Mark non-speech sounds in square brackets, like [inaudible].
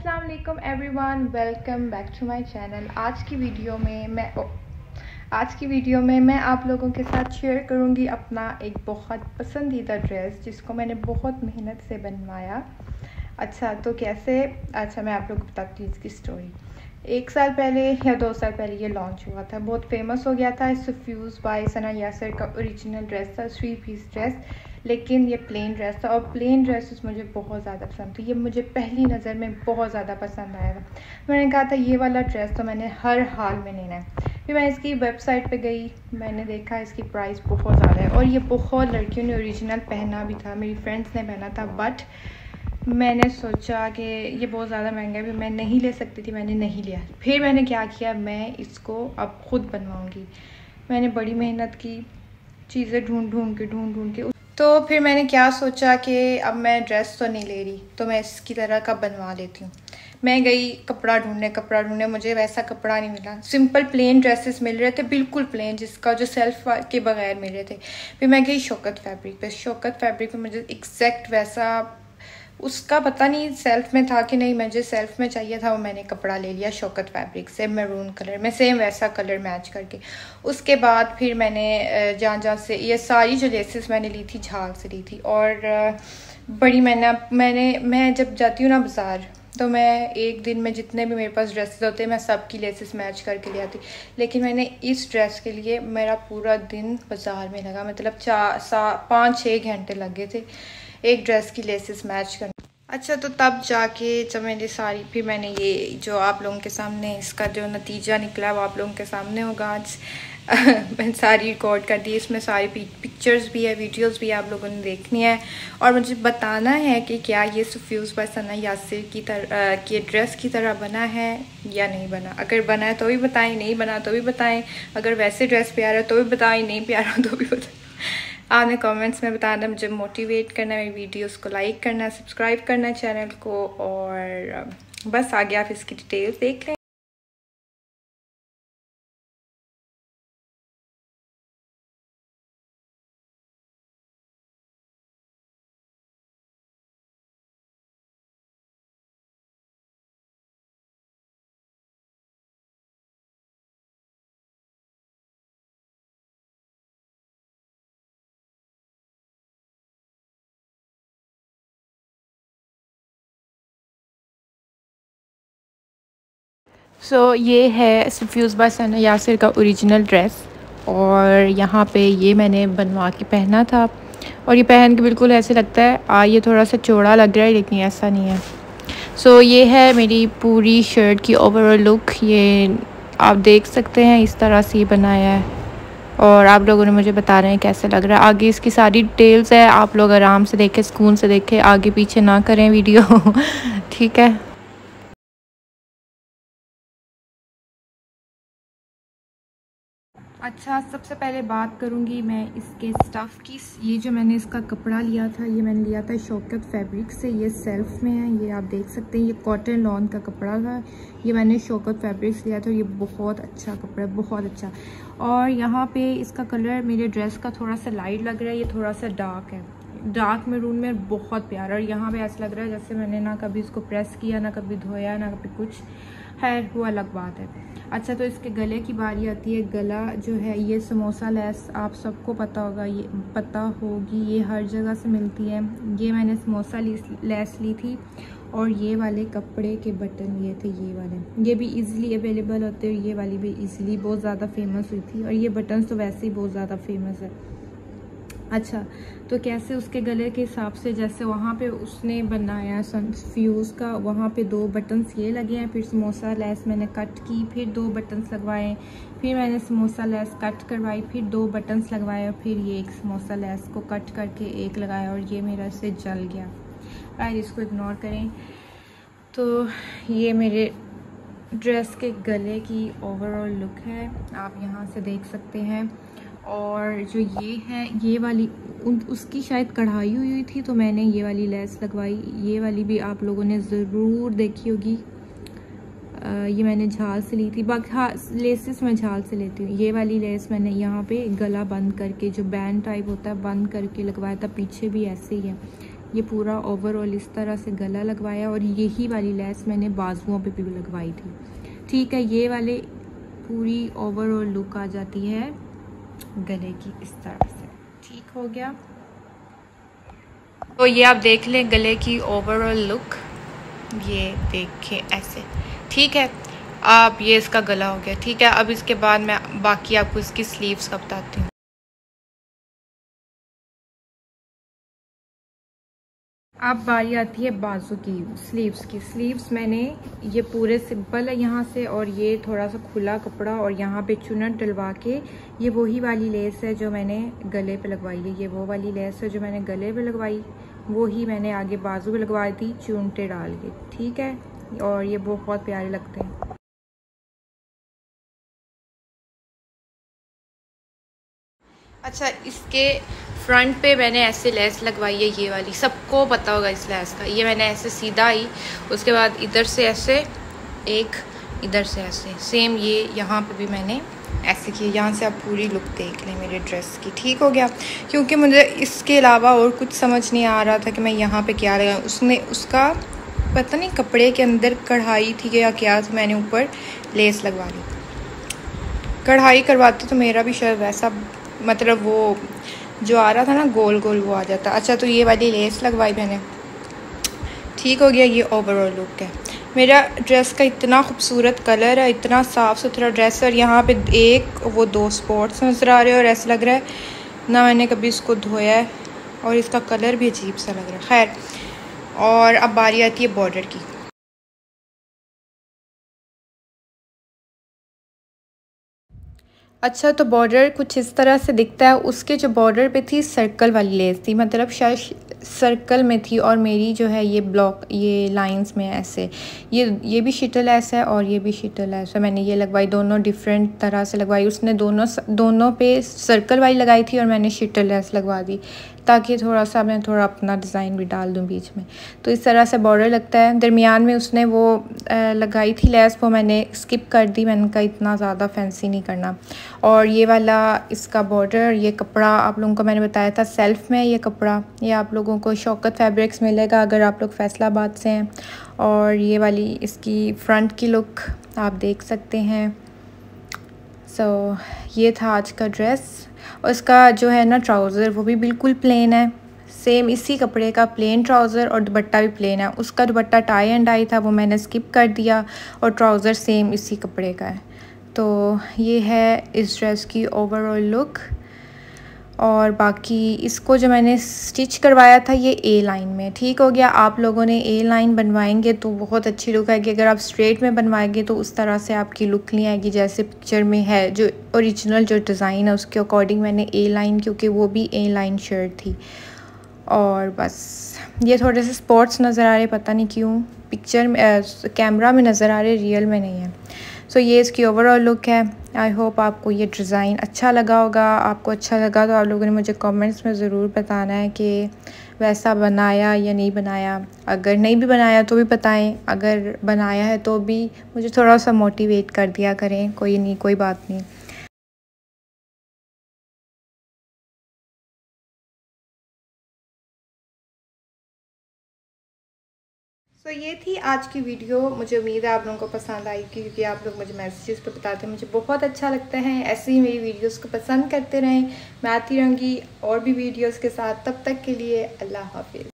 अस्सलाम वालेकुम everyone welcome back to my channel. आज की वीडियो में मैं ओ, आज की वीडियो में मैं आप लोगों के साथ शेयर करूँगी अपना एक बहुत पसंदीदा ड्रेस जिसको मैंने बहुत मेहनत से बनवाया। अच्छा तो कैसे? अच्छा मैं आप लोगों को बताती हूँ इसकी स्टोरी एक साल पहले या दो साल पहले ये लॉन्च हुआ था। बहुत फ़ेमस हो गया था। सफ्यूज़ बाय सना यासर का ओरिजिनल ड्रेस था थ्री पीस ड्रेस लेकिन ये प्लेन ड्रेस था और प्लेन ड्रेसेस मुझे बहुत ज़्यादा पसंद थी। ये मुझे पहली नज़र में बहुत ज़्यादा पसंद आया था। मैंने कहा था, ये वाला ड्रेस तो मैंने हर हाल में लेना है। फिर मैं इसकी वेबसाइट पे गई, मैंने देखा इसकी प्राइस बहुत ज़्यादा है और ये बहुत लड़कियों ने ओरिजिनल पहना भी था, मेरी फ्रेंड्स ने पहना था बट मैंने सोचा कि ये बहुत ज़्यादा महँगा है मैं नहीं ले सकती थी, मैंने नहीं लिया। फिर मैंने क्या किया, मैं इसको अब ख़ुद बनवाऊँगी। मैंने बड़ी मेहनत की, चीज़ें ढूंढ ढूंढ के ढूंढ ढूंढ के तो फिर मैंने क्या सोचा कि अब मैं ड्रेस तो नहीं ले रही तो मैं इसकी तरह का बनवा लेती हूँ। मैं गई कपड़ा ढूँढने कपड़ा ढूँढने मुझे वैसा कपड़ा नहीं मिला। सिंपल प्लेन ड्रेसेस मिल रहे थे, बिल्कुल प्लेन जिसका जो सेल्फ के बगैर मिल रहे थे। फिर मैं गई शौकत फैब्रिक पे। शौकत फैब्रिक पे मुझे एग्जैक्ट वैसा उसका पता नहीं सेल्फ में था कि नहीं, मुझे सेल्फ में चाहिए था, वो मैंने कपड़ा ले लिया शौकत फैब्रिक से मैरून कलर में सेम वैसा कलर मैच करके। उसके बाद फिर मैंने जहाँ जहाँ से, ये सारी जो लेसेस मैंने ली थी, झाग से ली थी और बड़ी मैंने मैंने, मैं जब जाती हूँ ना बाज़ार तो मैं एक दिन में जितने भी मेरे पास ड्रेसेस होते हैं, मैं सब की लेसेस मैच करके ले आती। लेकिन मैंने इस ड्रेस के लिए मेरा पूरा दिन बाज़ार में लगा मतलब चार सा पाँच छः घंटे लगे थे। एक ड्रेस की लेसेस मैच करनी। अच्छा तो तब जाके जब मैंने सारी, फिर मैंने ये जो आप लोगों के सामने इसका जो नतीजा निकला, वो आप लोगों के सामने होगा आज। [laughs] मैंने सारी रिकॉर्ड कर दी, इसमें सारी पिक्चर्स भी है वीडियोस भी आप लोगों ने देखनी है। और मुझे बताना है कि क्या ये सफ्यूज़ पर सना यासिर की तरह की ड्रेस की तरह बना है या नहीं बना? अगर बना है तो भी बताएँ, नहीं बना तो भी बताएँ। अगर वैसे ड्रेस प्यारा है तो भी बताएँ, नहीं प्यारा तो भी बताएँ। आपने कमेंट्स में बताना मुझे मोटिवेट करना मेरी वीडियोस को लाइक करना सब्सक्राइब करना चैनल को और बस आगे आप इसकी डिटेल्स देख लें। सो so, ये है सफ्यूज़ बाय सना यासिर का ओरिजिनल ड्रेस और यहाँ पे ये मैंने बनवा के पहना था। और ये पहन के बिल्कुल ऐसे लगता है आ ये थोड़ा सा चौड़ा लग रहा है लेकिन ऐसा नहीं है। सो so, ये है मेरी पूरी शर्ट की ओवरऑल लुक ये आप देख सकते हैं इस तरह से बनाया है। और आप लोगों ने मुझे बता रहे हैं कैसे लग रहा है। आगे इसकी सारी डिटेल्स है आप लोग आराम से देखें सुकून से देखें आगे पीछे ना करें वीडियो [laughs] ठीक है? अच्छा सबसे पहले बात करूँगी मैं इसके स्टफ़ की। ये जो मैंने इसका कपड़ा लिया था, ये मैंने लिया था शौकत फैब्रिक से। ये सेल्फ में है, ये आप देख सकते हैं। ये कॉटन लॉन का कपड़ा था। ये मैंने शौकत फैब्रिक से लिया था। ये बहुत अच्छा कपड़ा बहुत अच्छा। और यहाँ पे इसका कलर मेरे ड्रेस का थोड़ा सा लाइट लग रहा है, ये थोड़ा सा डार्क है। डार्क मेरून में बहुत प्यारा। और यहाँ पे ऐसा लग रहा है जैसे मैंने ना कभी इसको प्रेस किया, ना कभी धोया, ना कभी कुछ। है, वो अलग बात है। अच्छा तो इसके गले की बारी आती है। गला जो है, ये समोसा लेस, आप सबको पता होगा, ये, पता होगी, ये हर जगह से मिलती है। ये मैंने समोसा लेस ली थी, और ये वाले कपड़े के बटन लिए थे, ये वाले। ये भी इजीली अवेलेबल होते हैं ये वाली भी इजीली बहुत ज़्यादा फ़ेमस हुई थी, और ये बटन तो वैसे ही बहुत ज़्यादा फ़ेमस है। अच्छा तो कैसे उसके गले के हिसाब से जैसे वहाँ पे उसने बनाया सन फ्यूज़ का, वहाँ पे दो बटन्स ये लगे हैं, फिर समोसा, लेस मैंने कट की, फिर दो बटन्स लगवाए, फिर मैंने समोसा, लेस कट करवाई, फिर दो बटन्स लगवाए और फिर ये एक समोसा, लेस को कट करके एक लगाया और ये मेरा से जल गया। आए इसको इग्नोर करें। तो ये मेरे ड्रेस के गले की ओवरऑल लुक है। आप यहाँ से देख सकते हैं। और जो ये है, ये वाली, उन, उसकी शायद कढ़ाई हुई थी तो मैंने ये वाली लेस लगवाई। ये वाली भी आप लोगों ने ज़रूर देखी होगी। ये मैंने झाल से ली थी। बाकी हाँ लेसेस मैं झाल से लेती हूँ। ये वाली लेस मैंने यहाँ पे गला बंद करके, जो बैंड टाइप होता है, बंद करके लगवाया था। पीछे भी ऐसे ही है। ये पूरा ओवरऑल इस तरह से गला लगवाया और यही वाली लेस मैंने बाजुओं पे भी लगवाई थी। ठीक है, ये वाले पूरी ओवरऑल लुक आ जाती है। गले की इस तरह से। ठीक हो गया। तो ये आप देख लें गले की ओवरऑल लुक ये देखें ऐसे। ठीक है आप ये इसका गला हो गया। ठीक है, अब इसके बाद मैं बाकी आपको इसकी स्लीव्स का बताती हूँ। अब बारी आती है बाजू की स्लीव्स की। स्लीव्स मैंने ये पूरे सिंपल है यहाँ से और ये थोड़ा सा खुला कपड़ा और यहाँ पे चुनट डलवा के ये वही वाली लेस है जो मैंने गले पे लगवाई है। ये वो वाली लेस है जो मैंने गले पे लगवाई वो ही मैंने आगे बाजू पे लगवाई थी, चुनटे डाल के। ठीक है? और ये बहुत प्यारे लगते हैं। अच्छा इसके फ्रंट पे मैंने ऐसे लेस लगवाई है ये वाली। सबको पता होगा इस लेस का। ये मैंने ऐसे सीधा आई उसके बाद इधर से ऐसे, एक इधर से ऐसे। सेम ये यहाँ पे भी मैंने ऐसे किए यहाँ से आप पूरी लुक देख लें मेरे ड्रेस की। ठीक हो गया? क्योंकि मुझे इसके अलावा और कुछ समझ नहीं आ रहा था कि मैं यहाँ पे क्या लगाऊँ। उसने, उसका पता नहीं कपड़े के अंदर कढ़ाई थी या क्या था, मैंने ऊपर लेस लगवा ली। कढ़ाई करवाती तो मेरा भी शायद वैसा मतलब वो जो आ रहा था ना, गोल गोल वो आ जाता। अच्छा तो ये वाली लेस लगवाई मैंने। ठीक हो गया ये ओवरऑल लुक है। मेरा ड्रेस का इतना खूबसूरत कलर है, इतना साफ़ सुथरा ड्रेस और यहाँ पे एक, वो दो स्पॉट्स नज़र आ रहे हैं, और ऐसा लग रहा है ना मैंने कभी इसको धोया है, और इसका कलर भी अजीब सा लग रहा है। खैर, और अब बारी आती है बॉर्डर की। अच्छा तो बॉर्डर कुछ इस तरह से दिखता है, उसके जो बॉर्डर पे थी सर्कल वाली लेस थी मतलब शायद सर्कल में थी और मेरी जो है ये ब्लॉक ये लाइंस में ऐसे, ये ये भी शीटल ऐसा है और ये भी शीटल ऐसा मैंने ये लगवाई दोनों डिफरेंट तरह से लगवाई, उसने दोनों दोनों पे सर्कल वाली लगाई थी और मैंने शीटल लेस लगवा दी। ताकि थोड़ा सा मैं थोड़ा अपना डिज़ाइन भी डाल दूँ बीच में। तो इस तरह से बॉर्डर लगता है। दरमियान में उसने वो लगाई थी लेस वो मैंने स्किप कर दी। मैंने कहा, इतना ज़्यादा फैंसी नहीं करना। और ये वाला इसका बॉर्डर ये कपड़ा आप लोगों को मैंने बताया था सेल्फ़ में ये कपड़ा। ये आप लोगों को शौकत फैब्रिक्स मिलेगा अगर आप लोग फैसलाबाद से हैं। और ये वाली इसकी फ्रंट की लुक आप देख सकते हैं। सो so, ये था आज का ड्रेस और इसका जो है ना ट्राउज़र वो भी बिल्कुल प्लेन है. सेम इसी कपड़े का प्लेन ट्राउज़र और दुपट्टा भी प्लेन है. उसका दुपट्टा टाई एंड आई था वो मैंने स्किप कर दिया और ट्राउज़र सेम इसी कपड़े का है. तो ये है इस ड्रेस की ओवरऑल लुक और बाकी इसको जो मैंने स्टिच करवाया था ये ए लाइन में। ठीक हो गया, आप लोगों ने ए लाइन बनवाएँगे तो बहुत अच्छी लुक आएगी। अगर आप स्ट्रेट में बनवाएँगे तो उस तरह से आपकी लुक नहीं आएगी जैसे पिक्चर में है, जो ओरिजिनल जो डिज़ाइन है, उसके अकॉर्डिंग मैंने ए लाइन क्योंकि वो भी ए लाइन शर्ट थी। और बस, ये थोड़े से स्पॉट्स नज़र आ रहे, पता नहीं क्यों पिक्चर में कैमरा में नज़र आ रहे रियल में नहीं है। सो so, ये इसकी ओवरऑल लुक है. आई होप आपको ये डिज़ाइन अच्छा लगा होगा. आपको अच्छा लगा तो आप लोगों ने मुझे कमेंट्स में ज़रूर बताना है कि वैसा बनाया या नहीं बनाया. अगर नहीं भी बनाया तो भी बताएँ. अगर बनाया है तो भी मुझे थोड़ा सा मोटिवेट कर दिया करें. कोई नहीं कोई बात नहीं. सो so, ये थी आज की वीडियो। मुझे उम्मीद है आप लोगों को पसंद आई क्योंकि आप लोग मुझे मैसेजेस पर बताते हैं। मुझे बहुत अच्छा लगता है। ऐसे ही मेरी वीडियोस को पसंद करते रहें। मैं आती रहूँगी और भी वीडियोस के साथ। तब तक के लिए अल्लाह हाफिज़।